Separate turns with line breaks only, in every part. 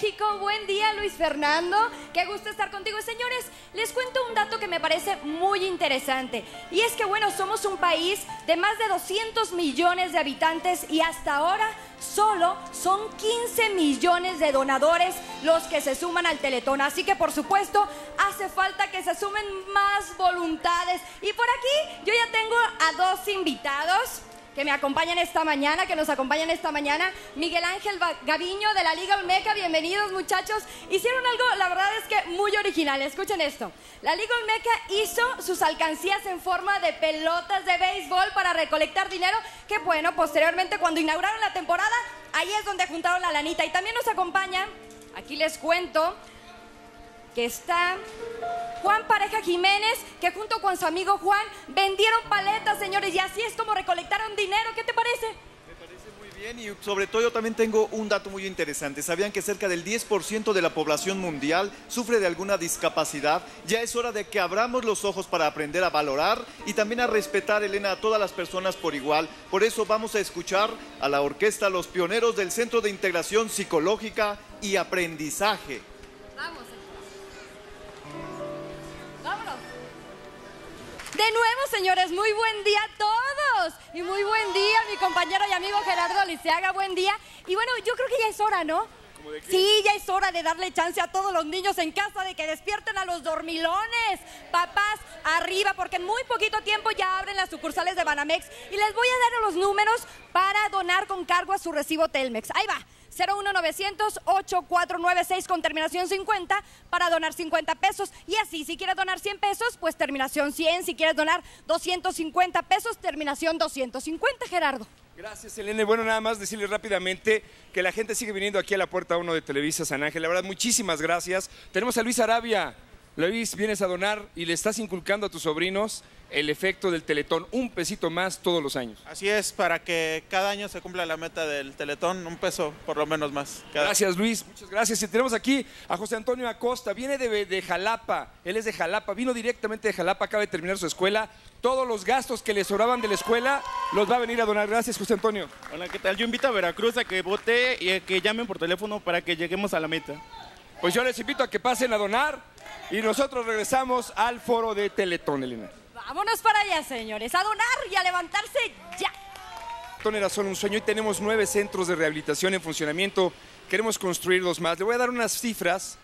Chico, buen día Luis Fernando, qué gusto estar contigo. Señores, les cuento un dato que me parece muy interesante. Y es que, bueno, somos un país de más de 200 millones de habitantes y hasta ahora solo son 15 millones de donadores los que se suman al Teletón. Así que, por supuesto, hace falta que se sumen más voluntades. Y por aquí yo ya tengo a dos invitados que me acompañan esta mañana, que nos acompañan esta mañana. Miguel Ángel Gaviño de la Liga Olmeca, bienvenidos muchachos. Hicieron algo, la verdad es que muy original, escuchen esto. La Liga Olmeca hizo sus alcancías en forma de pelotas de béisbol para recolectar dinero, que bueno, posteriormente cuando inauguraron la temporada, ahí es donde juntaron la lanita. Y también nos acompaña, aquí les cuento, que está Juan Pareja Jiménez, que junto con su amigo Juan vendieron paletas, señores, y así es como recolectaron dinero. ¿Qué te parece?
Me parece muy bien y sobre todo yo también tengo un dato muy interesante. ¿Sabían que cerca del 10% de la población mundial sufre de alguna discapacidad? Ya es hora de que abramos los ojos para aprender a valorar y también a respetar, Elena, a todas las personas por igual. Por eso vamos a escuchar a la orquesta Los Pioneros del Centro de Integración Psicológica y Aprendizaje.
De nuevo, señores, muy buen día a todos. Y muy buen día, mi compañero y amigo Gerardo Aliceaga, buen día. Y bueno, yo creo que ya es hora, ¿no? Sí, ya es hora de darle chance a todos los niños en casa de que despierten a los dormilones. Papás, arriba, porque en muy poquito tiempo ya abren las sucursales de Banamex. Y les voy a dar los números para donar con cargo a su recibo Telmex. Ahí va. 01900-8496 con terminación 50 para donar 50 pesos. Y así, si quieres donar 100 pesos, pues terminación 100. Si quieres donar 250 pesos, terminación 250, Gerardo.
Gracias, Elena. Bueno, nada más decirles rápidamente que la gente sigue viniendo aquí a la puerta 1 de Televisa San Ángel. La verdad, muchísimas gracias. Tenemos a Luis Arabia. Luis, vienes a donar y le estás inculcando a tus sobrinos el efecto del Teletón, un pesito más todos los años.
Así es, para que cada año se cumpla la meta del Teletón, un peso por lo menos más.
Gracias Luis, muchas gracias. Y tenemos aquí a José Antonio Acosta, viene de, de, Jalapa, él es de Jalapa, vino directamente de Jalapa, acaba de terminar su escuela. Todos los gastos que le sobraban de la escuela los va a venir a donar. Gracias José Antonio.
Hola, ¿qué tal? Yo invito a Veracruz a que vote y que llamen por teléfono para que lleguemos a la meta.
Pues yo les invito a que pasen a donar y nosotros regresamos al foro de Teletón, Elena.
Vámonos para allá, señores, a donar y a levantarse ya.
Teletón era solo un sueño y tenemos nueve centros de rehabilitación en funcionamiento. Queremos construir dos más. Le voy a dar unas cifras.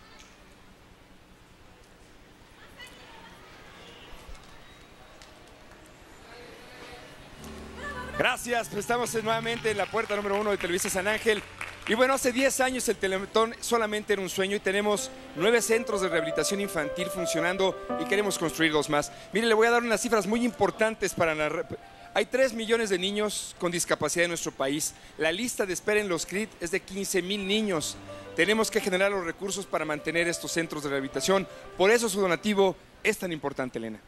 Gracias, estamos nuevamente en la puerta número uno de Televisa San Ángel. Y bueno, hace 10 años el Teletón solamente era un sueño y tenemos nueve centros de rehabilitación infantil funcionando y queremos construir dos más. Mire, le voy a dar unas cifras muy importantes para... Hay 3 millones de niños con discapacidad en nuestro país. La lista de espera en los CRIT es de 15 mil niños. Tenemos que generar los recursos para mantener estos centros de rehabilitación. Por eso su donativo es tan importante, Elena.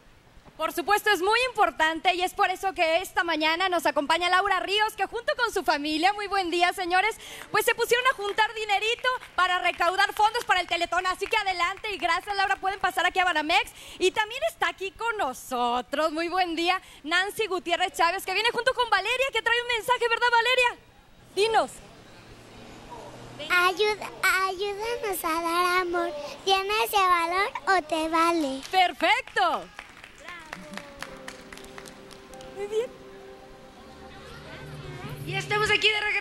Por supuesto, es muy importante y es por eso que esta mañana nos acompaña Laura Ríos, que junto con su familia, muy buen día señores, pues se pusieron a juntar dinerito para recaudar fondos para el Teletón. Así que adelante y gracias Laura, pueden pasar aquí a Banamex. Y también está aquí con nosotros, muy buen día, Nancy Gutiérrez Chávez, que viene junto con Valeria, que trae un mensaje, ¿verdad Valeria? Dinos.
Ayuda, ayúdanos a dar amor. ¿Tiene ese valor o te vale?
Perfecto. Muy bien. Y estamos aquí de regreso.